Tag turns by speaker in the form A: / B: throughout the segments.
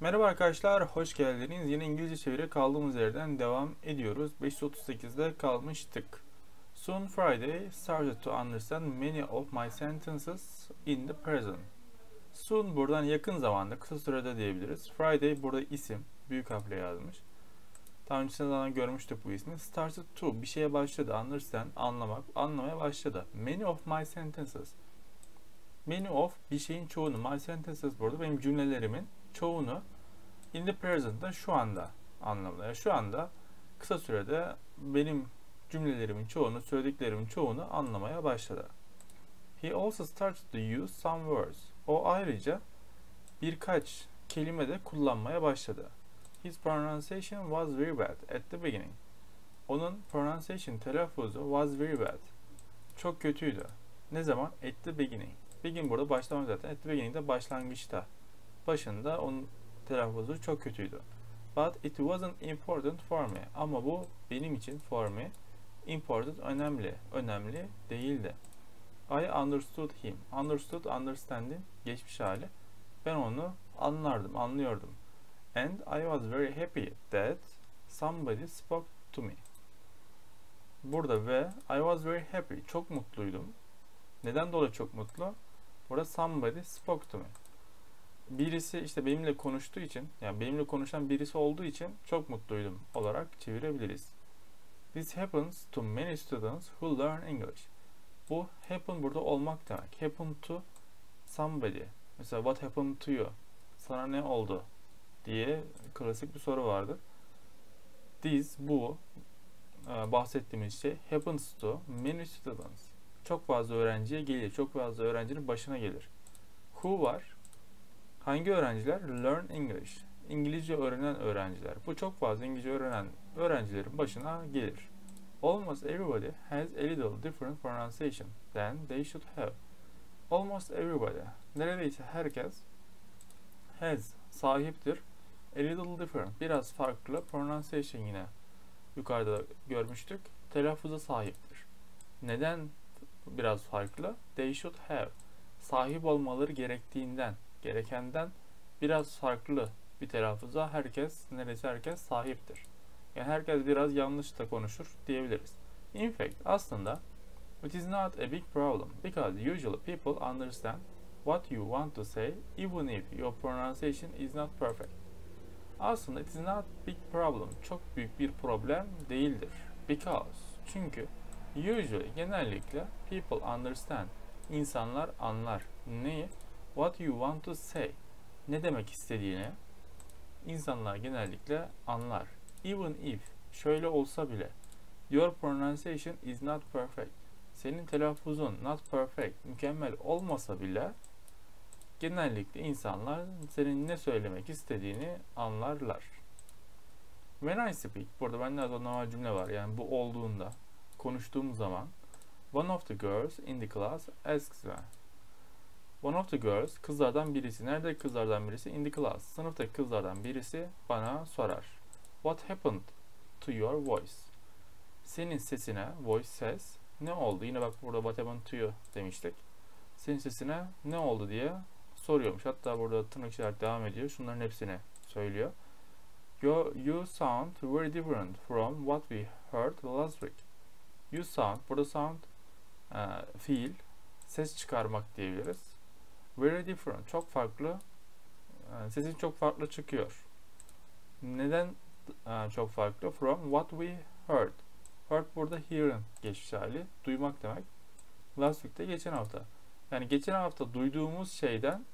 A: Merhaba arkadaşlar, hoş geldiniz. Yine İngilizce çeviri kaldığımız yerden devam ediyoruz. 538'de kalmıştık. Soon Friday started to understand many of my sentences in the present. Soon buradan yakın zamanda, kısa sürede diyebiliriz. Friday burada isim, büyük harfle yazmış. Daha öncesinde zaten görmüştük bu ismi. Started to, bir şeye başladı, understand, anlamak, anlamaya başladı. Many of my sentences. Many of, bir şeyin çoğunu, my sentences burada benim cümlelerimin çoğunu in the present'da şu anda anlamında. Yani şu anda kısa sürede benim cümlelerimin çoğunu, söylediklerimin çoğunu anlamaya başladı. He also started to use some words. O ayrıca birkaç kelime de kullanmaya başladı. His pronunciation was very bad at the beginning. Onun pronunciation telaffuzu was very bad. Çok kötüydü. Ne zaman? At the beginning. Begin burada başlama zaten. At the beginning'de başlangıçta başında onun telaffuzu çok kötüydü. But it wasn't important for me. Ama bu benim için for me important önemli. Önemli değildi. I understood him. Understood, understanding geçmiş hali. Ben onu anlardım, anlıyordum. And I was very happy that somebody spoke to me. Burada ve I was very happy. Çok mutluydum. Neden dolayı çok mutlu? Burada somebody spoke to me birisi işte benimle konuştuğu için yani benimle konuşan birisi olduğu için çok mutluydum olarak çevirebiliriz. This happens to many students who learn English. Bu happen burada olmak demek. Happen to somebody. Mesela what happened to you? Sana ne oldu? diye klasik bir soru vardır. This bu e, bahsettiğimiz şey happens to many students. Çok fazla öğrenciye gelir. Çok fazla öğrencinin başına gelir. Who var? Hangi öğrenciler? Learn English. İngilizce öğrenen öğrenciler. Bu çok fazla İngilizce öğrenen öğrencilerin başına gelir. Almost everybody has a little different pronunciation than they should have. Almost everybody. Neredeyse herkes has sahiptir. A little different. Biraz farklı pronunciation yine yukarıda görmüştük. Telaffuza sahiptir. Neden biraz farklı? They should have. Sahip olmaları gerektiğinden gerekenden biraz farklı bir telaffuza herkes, neredeyse herkes sahiptir. Yani herkes biraz yanlış da konuşur diyebiliriz. In fact, aslında it is not a big problem because usually people understand what you want to say even if your pronunciation is not perfect. Aslında it is not big problem. Çok büyük bir problem değildir. Because çünkü usually genellikle people understand. insanlar anlar. Neyi? What you want to say ne demek istediğini insanlar genellikle anlar. Even if şöyle olsa bile your pronunciation is not perfect. Senin telaffuzun not perfect, mükemmel olmasa bile genellikle insanlar senin ne söylemek istediğini anlarlar. When I speak, burada bende de normal cümle var. Yani bu olduğunda, konuştuğum zaman One of the girls in the class asks me One of the girls, kızlardan birisi. Nerede kızlardan birisi? In the class. Sınıftaki kızlardan birisi bana sorar. What happened to your voice? Senin sesine, voice ses, ne oldu? Yine bak burada what happened to you demiştik. Senin sesine ne oldu diye soruyormuş. Hatta burada tırnak işaret devam ediyor. Şunların hepsini söylüyor. You, you sound very different from what we heard last week. You sound, burada sound, uh, fiil, ses çıkarmak diyebiliriz. Very different. Çok farklı. Yani sesin çok farklı çıkıyor. Neden e, çok farklı? From what we heard. Heard burada hear'ın geçmiş hali. Duymak demek. Last week'te geçen hafta. Yani geçen hafta duyduğumuz şeyden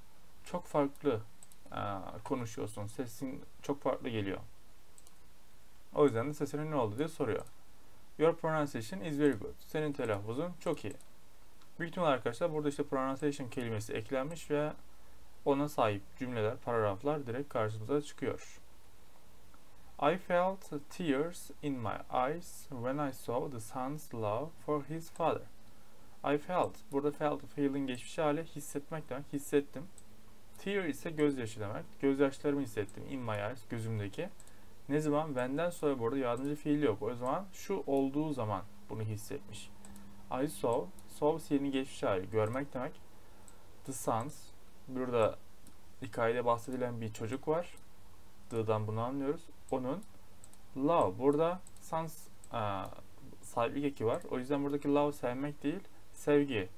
A: çok farklı e, konuşuyorsun. Sesin çok farklı geliyor. O yüzden de sesinin ne oldu diye soruyor. Your pronunciation is very good. Senin telaffuzun çok iyi. Büyük ihtimal arkadaşlar burada işte pronunciation kelimesi eklenmiş ve ona sahip cümleler, paragraflar direkt karşımıza çıkıyor. I felt tears in my eyes when I saw the son's love for his father. I felt, burada felt, feeling geçmiş hali hissetmek demek, hissettim. Tear ise gözyaşı demek. Gözyaşlarımı hissettim in my eyes, gözümdeki. Ne zaman? Benden sonra burada yardımcı fiil yok. O zaman şu olduğu zaman bunu hissetmiş. I saw, saw fiilinin geçmiş hali görmek demek. The sons, burada hikayede bahsedilen bir çocuk var. The'dan bunu anlıyoruz. Onun love. Burada sans aa, sahiplik eki var. O yüzden buradaki love sevmek değil, sevgi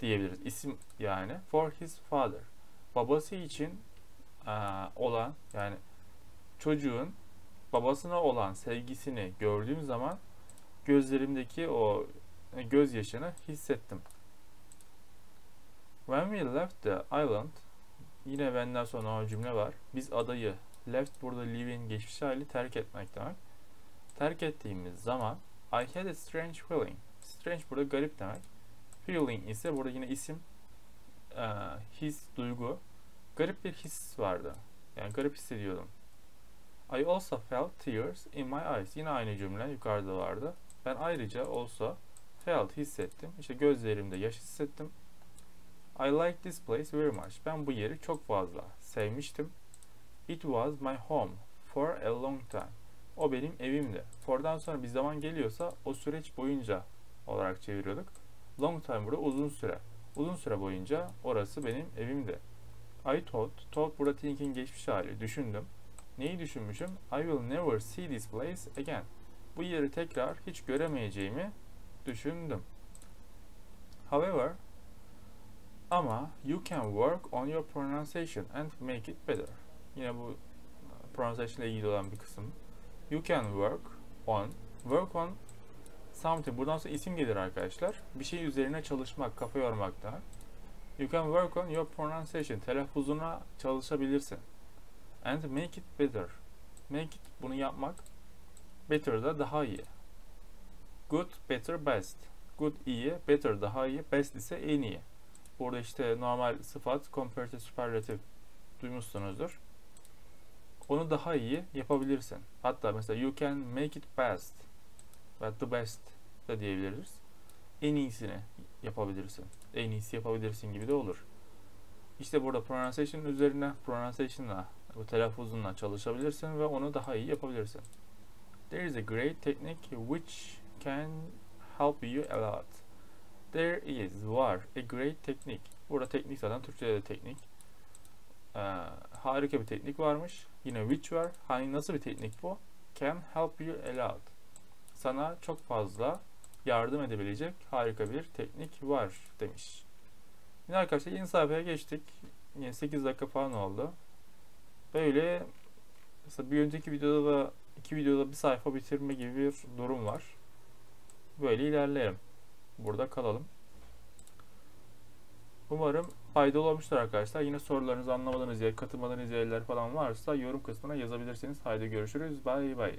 A: diyebiliriz. İsim yani. For his father. Babası için aa, olan yani çocuğun babasına olan sevgisini gördüğüm zaman gözlerimdeki o gözyaşını hissettim. When we left the island yine benden sonra o cümle var. Biz adayı left burada leaving geçmiş hali terk etmek demek. Terk ettiğimiz zaman I had a strange feeling. Strange burada garip demek. Feeling ise burada yine isim e, his, duygu. Garip bir his vardı. Yani garip hissediyordum. I also felt tears in my eyes. Yine aynı cümle yukarıda vardı. Ben ayrıca also felt hissettim. İşte gözlerimde yaş hissettim. I like this place very much. Ben bu yeri çok fazla sevmiştim. It was my home for a long time. O benim evimdi. For'dan sonra bir zaman geliyorsa o süreç boyunca olarak çeviriyorduk. Long time burada uzun süre. Uzun süre boyunca orası benim evimdi. I thought, thought burada thinking geçmiş hali. Düşündüm. Neyi düşünmüşüm? I will never see this place again. Bu yeri tekrar hiç göremeyeceğimi düşündüm. However, ama you can work on your pronunciation and make it better. Yine bu pronunciation ile ilgili olan bir kısım. You can work on, work on something. Buradan sonra isim gelir arkadaşlar. Bir şey üzerine çalışmak, kafa yormak da. You can work on your pronunciation. Telaffuzuna çalışabilirsin. And make it better. Make it, bunu yapmak. Better da daha iyi. Good, better, best. Good iyi, better daha iyi, best ise en iyi. Burada işte normal sıfat, comparative, superlative duymuşsunuzdur. Onu daha iyi yapabilirsin. Hatta mesela you can make it best ve the best da diyebiliriz. En iyisini yapabilirsin. En iyisi yapabilirsin gibi de olur. İşte burada pronunciation üzerine pronunciation'la bu telaffuzunla çalışabilirsin ve onu daha iyi yapabilirsin. There is a great technique which can help you a lot. There is, var, a great technique. Burada teknik zaten Türkçe'de de teknik. Ee, harika bir teknik varmış. Yine which var. Hani nasıl bir teknik bu? Can help you a lot. Sana çok fazla yardım edebilecek harika bir teknik var demiş. Yine arkadaşlar yeni sayfaya geçtik. Yine 8 dakika falan oldu. Böyle mesela bir önceki videoda da iki videoda bir sayfa bitirme gibi bir durum var. Böyle ilerleyelim. Burada kalalım. Umarım faydalı olmuştur arkadaşlar. Yine sorularınızı anlamadığınız yer, katılmadığınız yerler falan varsa yorum kısmına yazabilirsiniz. Haydi görüşürüz. Bay bay.